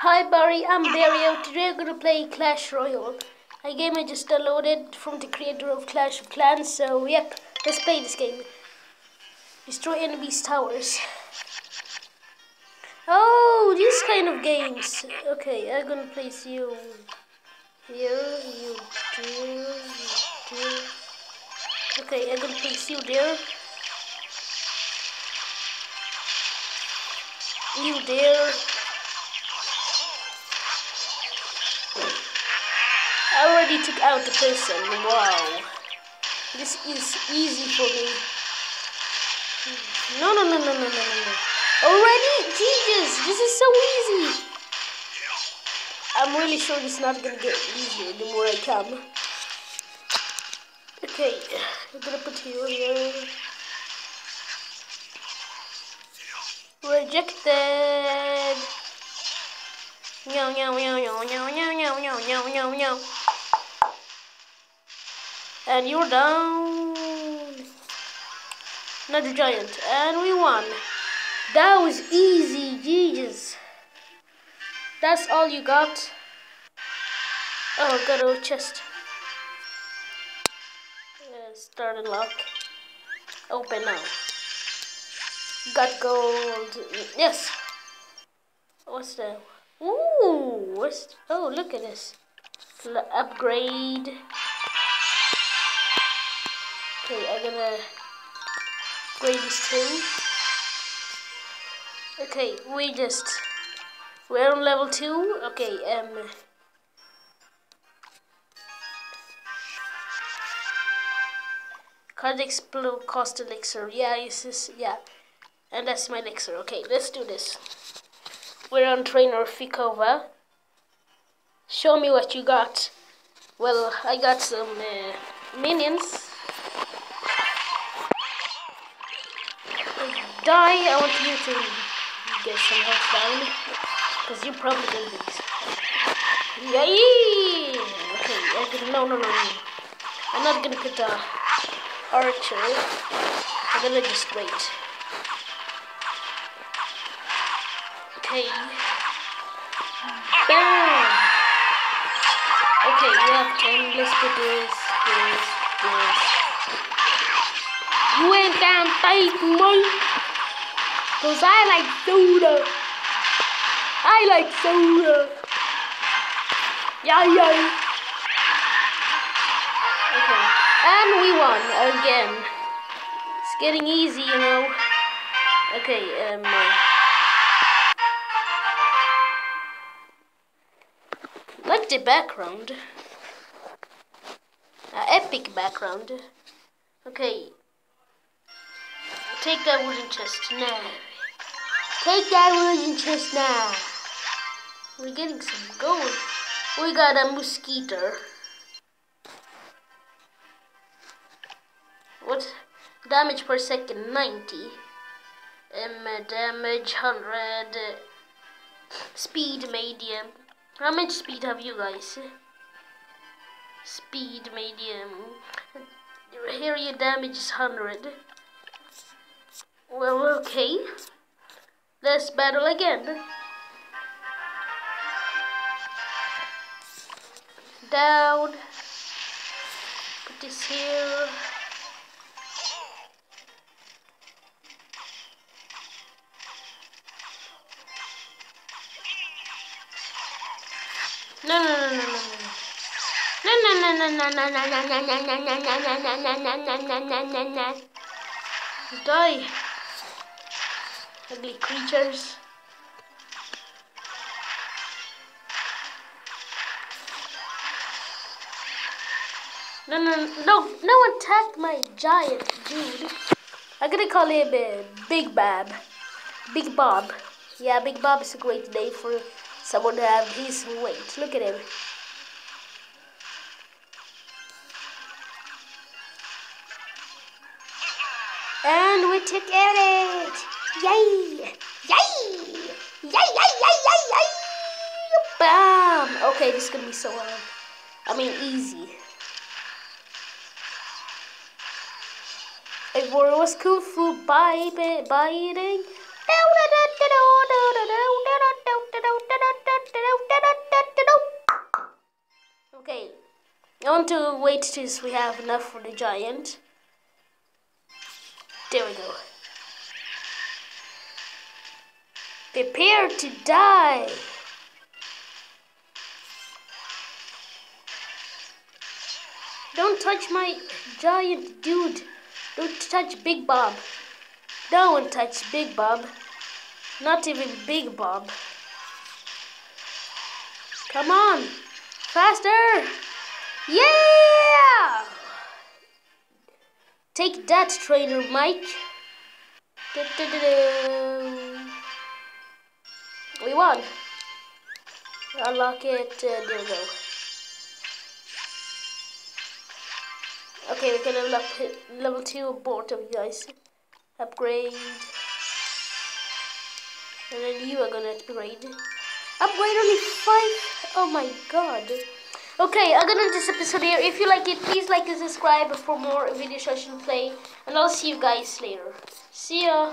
Hi Barry, I'm Barry. Today I'm gonna play Clash Royale. A game I just downloaded from the creator of Clash of Clans. So yep, let's play this game. Destroy enemies' towers. Oh, these kind of games. Okay, I'm gonna place you here, you there, you there. Okay, I'm gonna place you there. You there. Already took out the person. Wow. This is easy for me. No, no, no, no, no, no, no. Already? Jesus, this is so easy. I'm really sure it's not gonna get easier the more I come. Okay, I'm gonna put you here. Rejected. No, no, no, no, no, no, no, no, no, no. And you're down. Another giant. And we won. That was easy, Jesus. That's all you got. Oh, got a chest. Yeah, start lock. Open now. Got gold. Yes. What's that? Ooh, what's? Oh, look at this. L upgrade. Okay, I'm gonna upgrade this too. Okay, we just we're on level two. Okay, um. Card explode cost elixir. Yeah, this is yeah, and that's my elixir. Okay, let's do this. We're on trainer Fikova. Show me what you got. Well, I got some uh, minions. Die, I want you to get some health down. Because you're probably going to be... Yay! Okay, I can, no, no, no, no. I'm not going to put the archer. I'm going to just wait. Okay. Bam! Okay, we have 10. Let's put this, this, this. You ain't down fight, mate. Cause I like soda. I like soda. Yeah, yeah. Okay. And we won again. It's getting easy, you know. Okay, um... Uh, like the background. Uh, epic background. Okay. Take that wooden chest now. Take that wooden chest now. We're getting some gold. We got a mosquito. What? Damage per second 90. Um, damage 100. Speed medium. How much speed have you guys? Speed medium. Area damage is 100. Well, okay. Let's battle again. Down. Put this here. No, no, no, no, no, no. No, no, no, no, no, no, no, no, no, no, no, no, no, no, no, no, no, no, no, no. no, no, Die. Ugly creatures. No, no, no, no attack my giant, dude. I'm gonna call him uh, Big Bob. Big Bob. Yeah, Big Bob is a great name for someone to have his weight. Look at him. And we took it! Yay! Yay! Yay, yay, yay, yay, yay! Bam! Okay, this is gonna be so hard. I mean, easy. If it was Kung Fu biting, Okay, I want to wait till we have enough for the giant. There we go. Prepare to die. Don't touch my giant dude. Don't touch Big Bob. One touch Big Bob. Not even Big Bob. Come on. Faster. Yeah! Take that, Trainer Mike. Da -da -da we won. Unlock it. Uh, there we go. Okay, we can level up level two you guys. Upgrade. And then you are gonna upgrade. Upgrade only five. Oh my god. Okay, I'm gonna end this episode here. If you like it, please like and subscribe for more video session play. And I'll see you guys later. See ya.